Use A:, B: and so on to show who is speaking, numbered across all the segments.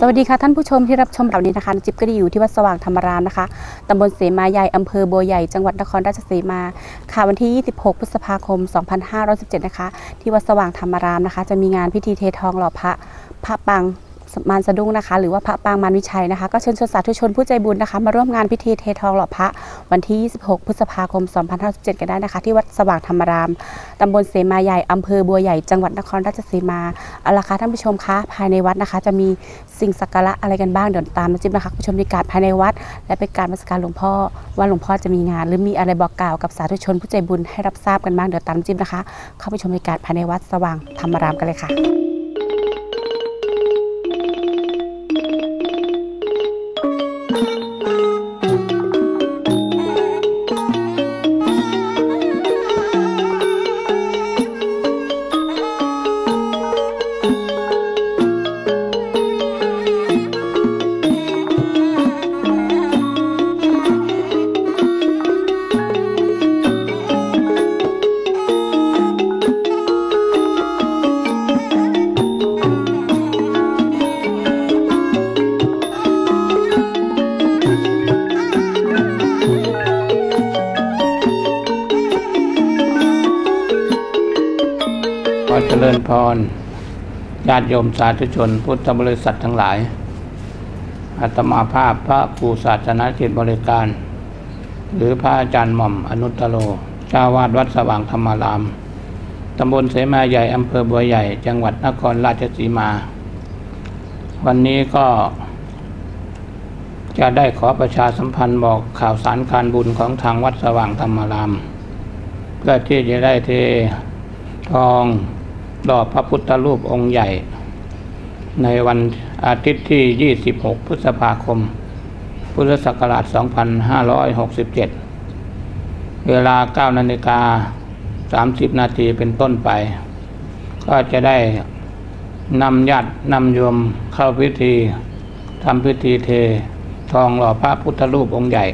A: สวัสดีค่ะท่านผู้ชมที่รับชมแบบนี้นะคะจิ๊บก็ได้อยู่ที่วัดสว่างธรรมรามนะคะตำบลเสมาใหญ่อำเภอบัวใหญ่จังหวัดนครราชสีมาค่ะวันที่ 26 พฤษภาคม 2517 นะคะ ที่วัดสว่างธรรมรามนะคะ จะมีงานพิธีเททองหล่อพระพระปัง มารสะดุ้งนะคะ หรือว่าพระปางมารวิชัยนะคะ ก็เชิญชวนสาธุชนผู้ใจบุญนะคะ มาร่วมงานพิธีเททองหล่อพระวันที่ 26 พฤษภาคม 2517กันได้นะคะ ที่วัดสว่างธรรมราม ตำบลเสมาใหญ่ อำเภอบัวใหญ่ จังหวัดนครราชสีมาเอาละค่ะท่านผู้ชมคะภายในวัดนะคะ จะมีสิ่งศักระอะไรกันบ้างเดี๋ยวตามมาจิ๊บนะคะผู้ชมในการภายในวัด และเป็นการมาสการหลวงพ่อ ว่าหลวงพ่อจะมีงาน หรือมีอะไรบอกกล่าวกับสาธุชนผู้ใจบุญให้รับทราบกันบ้างเดี๋ยวตามจิ๊บนะคะ เข้าไปชมในการภายในวัดสว่างธรรมรามกันเลยค่ะ
B: ริญพร ญาติโยมสาธุชน พุทธบริษัททั้งหลาย อาตมาภาพพระครูศาสนาจิตบริการ หรือพระอาจารย์หม่อมอนุตตโลเจ้าวาดวัดสว่างธรรมาราม ตำบลเสมาใหญ่ อำเภอบัวใหญ่ จังหวัดนครราชสีมา วันนี้ก็ จะได้ขอประชาสัมพันธ์บอกข่าวสารการบุญของทางวัดสว่างธรรมารามเพื่อที่จะได้เททอง หล่อพระพุทธรูปองค์ใหญ่ ในวันอาทิตย์ที่ 26 พฤษภาคม พุทธศักราช 2567 เวลา 9 นาฬิกา 30 นาทีเป็นต้นไป ก็จะได้นำญาตินำโยมเข้าพิธีทำพิธีเททองหล่อพระพุทธรูปองค์ใหญ่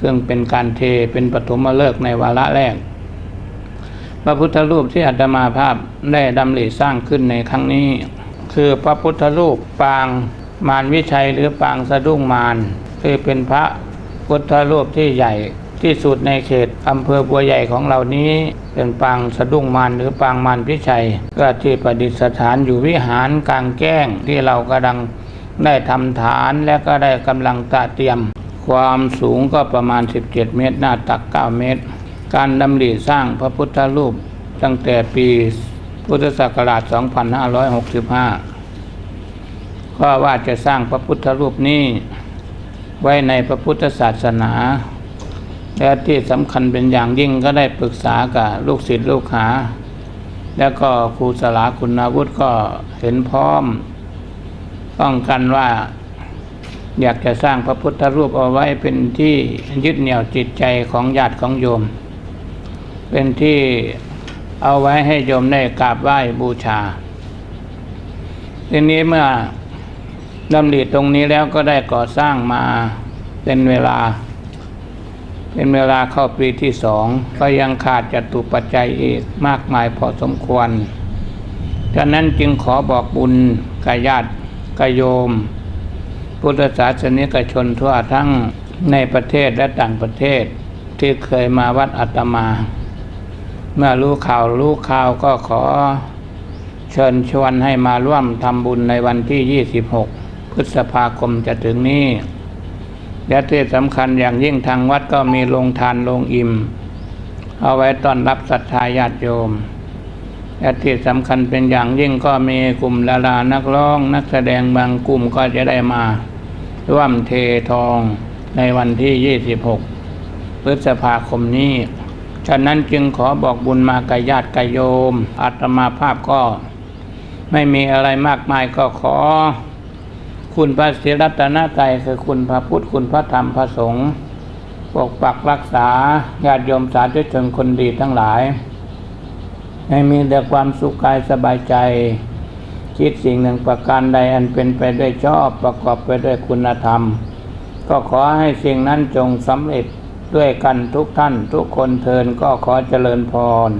B: ซึ่งเป็นการเทเป็นปฐมฤกษ์ในวาระแรก พระพุทธรูปที่อาตมาภาพได้ดำริสร้างขึ้นในครั้งนี้ คือพระพุทธรูปปางมารวิชัยหรือปางสะดุ้งมารคือเป็นพระพุทธรูปที่ใหญ่ที่สุดในเขตอำเภอบัวใหญ่ของเรานี้ เป็นปางสะดุ้งมารหรือปางมารพิชัย ก็ที่ประดิษฐานอยู่วิหารกลางแจ้งที่เรากำลังได้ทำฐานและก็ได้กำลังตาเตรียม ความสูงก็ประมาณ 17 เมตร หน้าตัก 9 เมตร การดำริสร้างพระพุทธรูปตั้งแต่ปีพุทธศักราช 2565 ก็ว่าจะสร้างพระพุทธรูปนี้ไว้ในพระพุทธศาสนา และที่สำคัญเป็นอย่างยิ่งก็ได้ปรึกษากับลูกศิษย์ลูกหา แล้วก็ครูสลาคุณาวุธก็เห็นพร้อม ต้องกันว่าอยากจะสร้างพระพุทธรูปเอาไว้เป็นที่ยึดเหนี่ยวจิตใจของญาติของโยม เป็นที่เอาไว้ให้โยมได้กราบไหว้บูชา ทีนี้เมื่อดำริตรงนี้แล้วก็ได้ก่อสร้างมาเป็นเวลา เป็นเวลาเข้าปีที่สอง ก็ยังขาดจตุปัจจัยอีกมากมายพอสมควรฉะนั้นจึงขอบอกบุญกายญาติกายโยม พุทธศาสนิกชนทั่วทั้งในประเทศและต่างประเทศที่เคยมาวัดอาตมา เมื่อรู้ข่าวรู้ข่าวก็ขอเชิญชวนให้มาร่วมทำบุญในวันที่ 26 พฤษภาคมจะถึงนี้ และที่สำคัญอย่างยิ่งทางวัดก็มีโรงทานโรงอิ่ม เอาไว้ต้อนรับศรัทธาญาติโยมและที่สำคัญเป็นอย่างยิ่งก็มีกลุ่มดารานักร้อง นักแสดงบางกลุ่มก็จะได้มาร่วมเททองในวันที่ 26 พฤษภาคมนี้ ฉะนั้นจึงขอบอกบุญมากับญาติกับโยมอาตมาภาพก็ไม่มีอะไรมากมายก็ขอ คุณพระศิรัตนตรัยคือคุณพระพุทธคุณพระธรรมพระสงฆ์ปกปักรักษาญาติโยมสาธุชนคนดีทั้งหลาย ให้มีแต่ความสุขกายสบายใจ คิดสิ่งหนึ่งประการใดอันเป็นไปด้วยชอบประกอบไปด้วยคุณธรรม ก็ขอให้สิ่งนั้นจงสำเร็จ ด้วยกันทุกท่านทุกคนเทินก็ขอเจริญพร